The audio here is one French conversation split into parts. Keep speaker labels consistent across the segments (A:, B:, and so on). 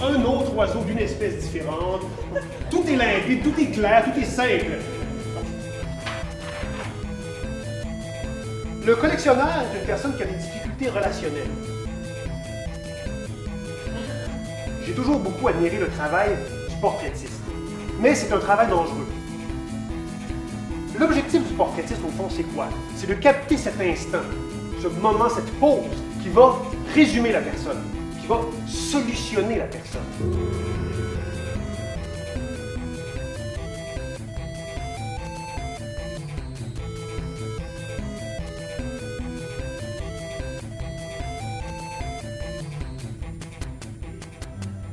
A: un autre oiseau d'une espèce différente. Tout est limpide, tout est clair, tout est simple. Le collectionneur est une personne qui a des difficultés relationnelles. J'ai toujours beaucoup admiré le travail du portraitiste, mais c'est un travail dangereux. L'objectif du portraitiste, au fond, c'est quoi? C'est de capter cet instant, ce moment, cette pause qui va résumer la personne, qui va solutionner la personne.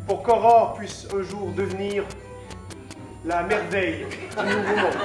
A: Pour qu'Aurore puisse un jour devenir la merveille du nouveau monde.